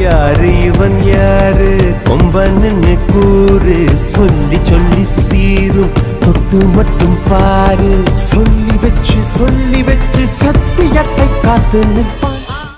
யாரு இவன் யாரு? கொம்பன்னு கூறு சொல்லி சொல்லி சீரும் தொட்டு மட்டும் பாரு. சொல்லி வச்சு சொல்லி வச்சு சத்தியத்தை காத்து நிற்பான்